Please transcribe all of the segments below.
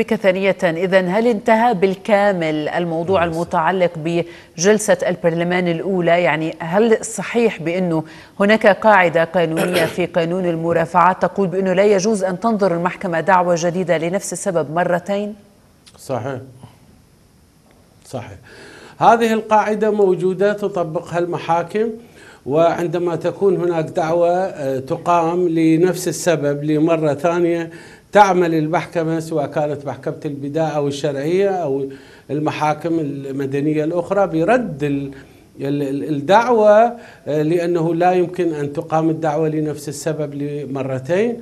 بك ثانية. إذا هل انتهى بالكامل الموضوع المتعلق بجلسة البرلمان الأولى؟ يعني هل صحيح بأنه هناك قاعدة قانونية في قانون المرافعات تقول بأنه لا يجوز أن تنظر المحكمة دعوة جديدة لنفس السبب مرتين؟ صحيح. صحيح. هذه القاعدة موجودة تطبقها المحاكم وعندما تكون هناك دعوة آه، تقام لنفس السبب لمرة ثانية تعمل المحكمة سواء كانت محكمة البداء أو الشرعية أو المحاكم المدنية الأخرى برد الدعوة آه، لأنه لا يمكن أن تقام الدعوة لنفس السبب لمرتين.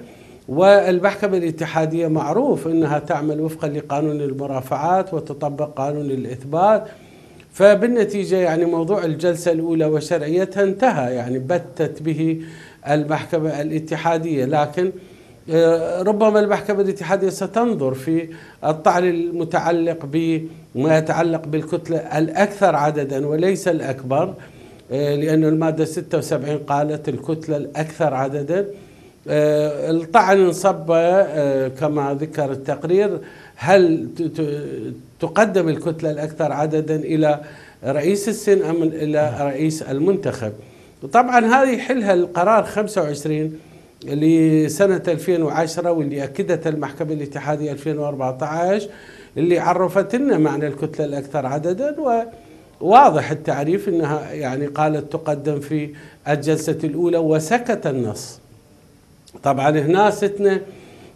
والمحكمة الاتحادية معروف أنها تعمل وفقا لقانون المرافعات وتطبق قانون الإثبات. فبالنتيجة يعني موضوع الجلسة الأولى وشرعيتها انتهى يعني بتت به المحكمة الاتحادية. لكن ربما المحكمة الاتحادية ستنظر في الطعن المتعلق بما يتعلق بالكتلة الأكثر عددا وليس الأكبر آه، لأن المادة 76 قالت الكتلة الأكثر عددا. آه، الطعن انصب كما ذكر التقرير هل تقدم الكتلة الأكثر عددا إلى رئيس السن أم إلى رئيس المنتخب؟ طبعا هذه يحلها القرار 25 لسنة 2010 واللي أكدت المحكمة الاتحادية 2014 اللي عرفت لنا معنى الكتلة الأكثر عددا وواضح التعريف أنها يعني قالت تقدم في الجلسة الأولى وسكت النص. طبعا هنا ستنا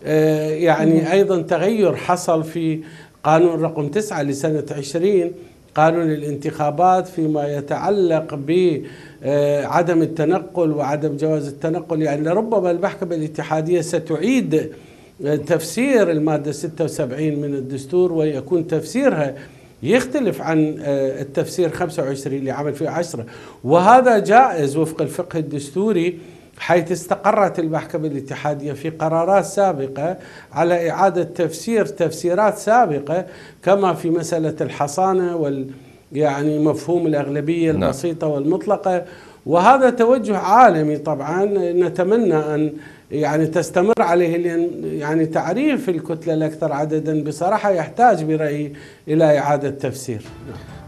آه، يعني أيضا تغير حصل في قانون رقم 9 لسنة 20 قانون الانتخابات فيما يتعلق بعدم التنقل وعدم جواز التنقل. يعني لربما المحكمة الاتحادية ستعيد تفسير المادة 76 من الدستور ويكون تفسيرها يختلف عن التفسير 25 اللي عمل فيه 10 وهذا جائز وفق الفقه الدستوري. حيث استقرت المحكمة الاتحادية في قرارات سابقة على إعادة تفسير تفسيرات سابقة كما في مسألة الحصانة وال يعني مفهوم الأغلبية نعم. البسيطة والمطلقة وهذا توجه عالمي طبعا نتمنى أن يعني تستمر عليه لأن يعني تعريف الكتلة الأكثر عددا بصراحة يحتاج برأيي إلى إعادة تفسير نعم.